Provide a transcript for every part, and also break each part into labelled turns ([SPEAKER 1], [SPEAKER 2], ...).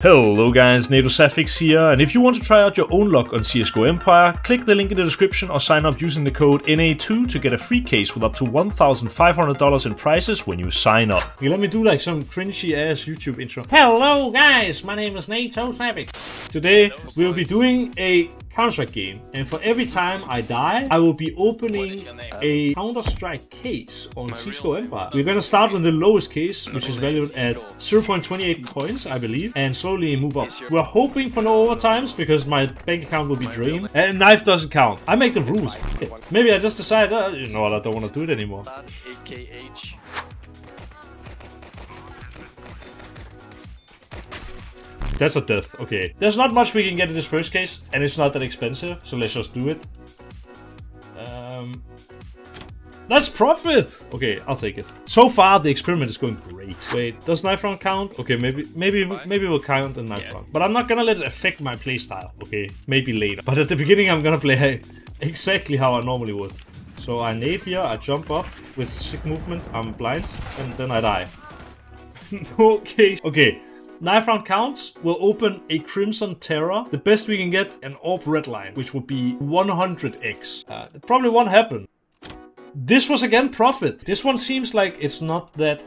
[SPEAKER 1] Hello guys, NaToSaphiX here, and if you want to try out your own luck on CSGO Empire, click the link in the description or sign up using the code NA2 to get a free case with up to $1,500 in prizes when you sign up. Okay, let me do like some cringy ass YouTube intro. Hello guys, my name is NaToSaphiX. Today we'll be doing a Counter-Strike game, and for every time I die, I will be opening a Counter-Strike case on CSGO Empire. We're gonna start with the lowest case, which is valued at 0.28 coins, I believe, and slowly move up. We're hoping for no overtimes, because my bank account will be drained, and knife doesn't count. I make the rules. Maybe I just decide, uh, you know what, I don't want to do it anymore. That's a death. Okay. There's not much we can get in this first case, and it's not that expensive, so let's just do it. Um, that's profit! Okay, I'll take it. So far, the experiment is going great. Wait, does knife round count? Okay, maybe maybe maybe we'll count the knife
[SPEAKER 2] Yeah.
[SPEAKER 1] round. But I'm not gonna let it affect my playstyle, okay? Maybe later. But at the beginning, I'm gonna play exactly how I normally would. So I nade here, I jump up with sick movement, I'm blind, and then I die. okay. Okay. Knife round counts will open a Crimson Terror. The best we can get an AWP Redline, which would be 100x. Uh, probably won't happen. This was again profit. This one seems like it's not that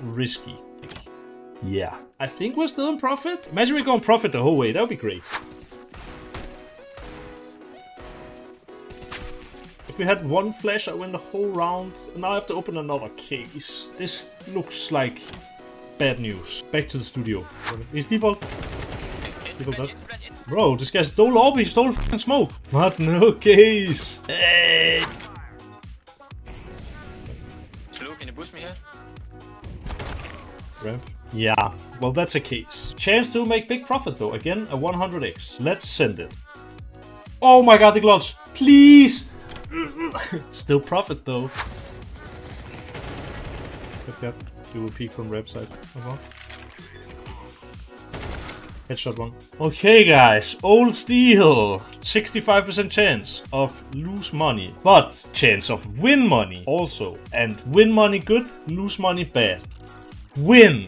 [SPEAKER 1] risky. Yeah. I think we're still in profit. Imagine we go in profit the whole way. That would be great. If we had one flash, I win the whole round. And now I have to open another case. This looks like bad news. Back to the studio. Is default? Default? Bro, this guy stole AWP, he stole fucking smoke. What? No case. Hey.
[SPEAKER 2] Hello, can you boost me here?
[SPEAKER 1] Ramp. Yeah, well that's a case. Chance to make big profit though. Again, a 100x. Let's send it. Oh my god, the gloves. Please. Still profit though. Yep. You will peek from rep side. Uh-huh. Headshot one. Okay, guys. Old steel. 65% chance of lose money, but chance of win money also. And win money good, lose money bad. Win.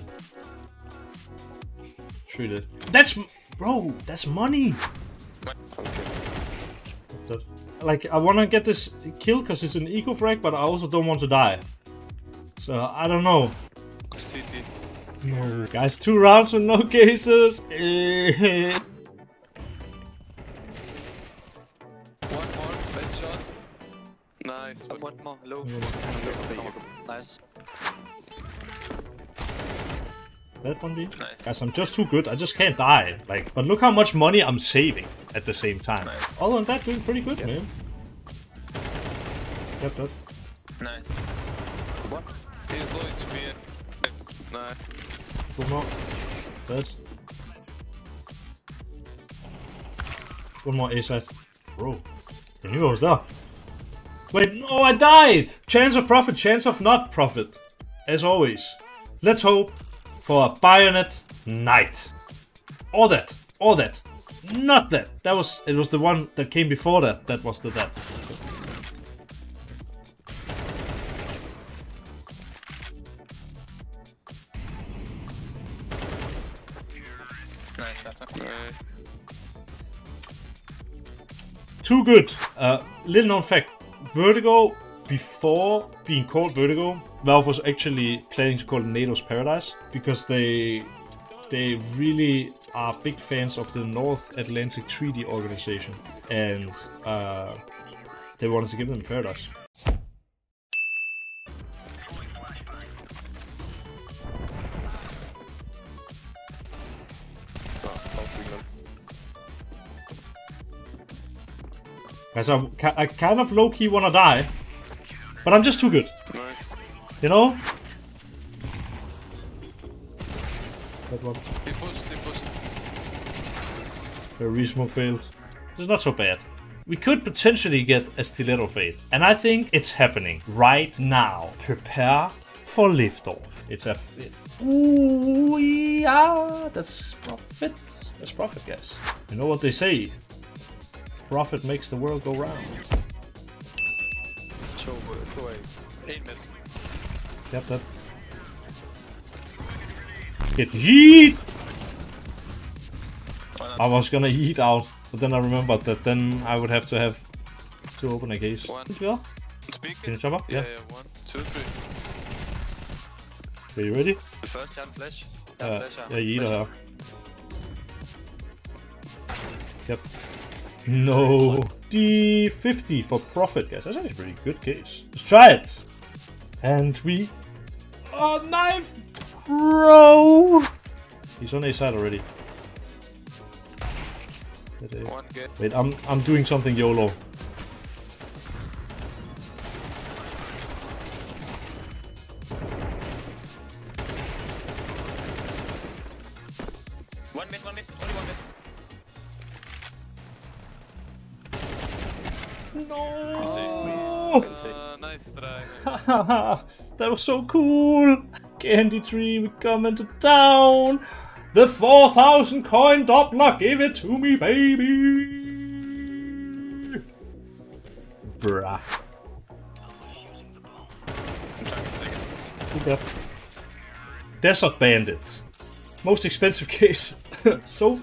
[SPEAKER 1] Shoot it. That's bro. That's money. Like I want to get this kill because it's an eco frag, but I also don't want to die. So I don't know.
[SPEAKER 2] City.
[SPEAKER 1] No. Guys, two rounds with no cases.
[SPEAKER 2] One more, bad shot. Nice. One more, low. Nice.
[SPEAKER 1] that one be?
[SPEAKER 2] Nice.
[SPEAKER 1] Guys, I'm just too good. I just can't die. Like, but look how much money I'm saving at the same time.
[SPEAKER 2] Nice.
[SPEAKER 1] Other than that, doing pretty good, man. Yep, yep.
[SPEAKER 2] Nice. What? He's low to me. Nice.
[SPEAKER 1] One more. Dead. One more A side. Bro. I knew I was there. Wait, no, I died! Chance of profit, chance of not profit. As always. Let's hope for a Bayonet Knight. All that. All that. Not that. That was it was the one that came before that. That was the that.
[SPEAKER 2] Nice.
[SPEAKER 1] Too good. Uh, little known fact: Vertigo, before being called Vertigo, Valve was actually planning to call it NATO's Paradise because they they really are big fans of the North Atlantic Treaty Organization, and uh, they wanted to give them Paradise. Guys, I'm, I kind of low key wanna die, but I'm just too good.
[SPEAKER 2] Nice.
[SPEAKER 1] You know? That one.
[SPEAKER 2] He pushed, he pushed.
[SPEAKER 1] The resmoke failed. It's not so bad. We could potentially get a stiletto fade. And I think it's happening right now. Prepare for liftoff. It's a... It, ooh, yeah, that's profit. That's profit, guys. You know what they say? Profit makes the world go round.
[SPEAKER 2] Show, show away. Eight minutes.
[SPEAKER 1] Yep, that. Get yeet! I was gonna eat out, but then I remembered that then I would have to have to open a case.
[SPEAKER 2] One.
[SPEAKER 1] Girl.
[SPEAKER 2] Speak.
[SPEAKER 1] Can you jump up?
[SPEAKER 2] Yeah,
[SPEAKER 1] Yeah.
[SPEAKER 2] yeah. One, two, three.
[SPEAKER 1] Are you ready?
[SPEAKER 3] The first jump flash.
[SPEAKER 1] Uh, yeah, you eat her. Yep. No. D50 for profit, guys. That's actually a pretty good case. Let's try it. And we. Oh, knife! Bro! He's on A side already.
[SPEAKER 2] One get.
[SPEAKER 1] Wait, I'm I'm doing something YOLO.
[SPEAKER 3] One mid, one mid, only one mid.
[SPEAKER 1] No!
[SPEAKER 2] Uh, nice try.
[SPEAKER 1] that was so cool! Candy Tree, we coming to town! The 4000 coin doubler, give it to me, baby! Bruh.
[SPEAKER 2] I'm trying to take it.
[SPEAKER 1] Look. Desert Bandit. Most expensive case. so,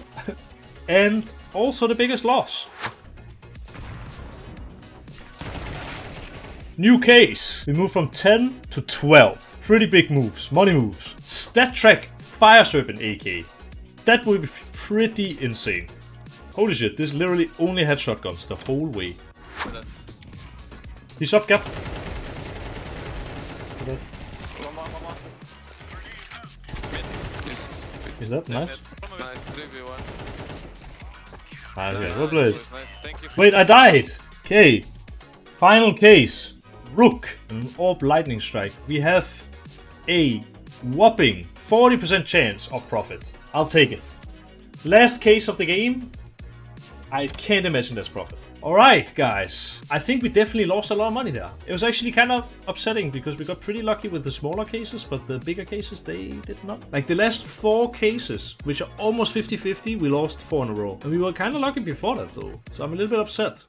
[SPEAKER 1] and also the biggest loss. New case. We move from 10 to 12. Pretty big moves. Money moves. StatTrak Fire Serpent AK. That would be pretty insane. Holy shit, this literally only had shotguns the whole way. He's up, Gap.
[SPEAKER 2] One more, one more. Mid. Is,
[SPEAKER 1] that nice?
[SPEAKER 2] Nice. 3v1.
[SPEAKER 1] Nice, yeah,
[SPEAKER 2] Nice,
[SPEAKER 1] well played. Wait, I died! Okay. Final case. Rook. An AWP Lightning Strike. We have a whopping 40% chance of profit. I'll take it. Last case of the game. I can't imagine that's profit. Alright, guys. I think we definitely lost a lot of money there. It was actually kind of upsetting because we got pretty lucky with the smaller cases, but the bigger cases, they did not. Like the last four cases, which are almost 50-50, we lost four in a row. And we were kind of lucky before that, though. So I'm a little bit upset.